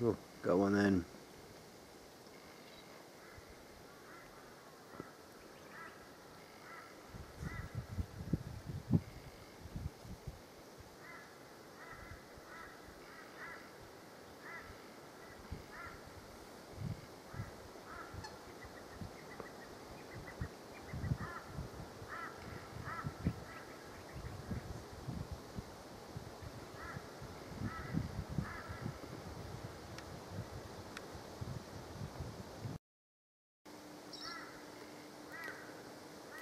Got one then.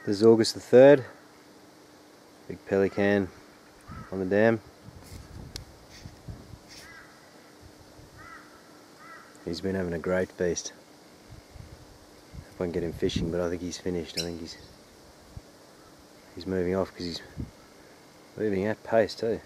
This is August the 3rd. Big pelican on the dam. He's been having a great feast. I can get him fishing, but I think he's finished. I think he's he's moving off because he's moving at pace too.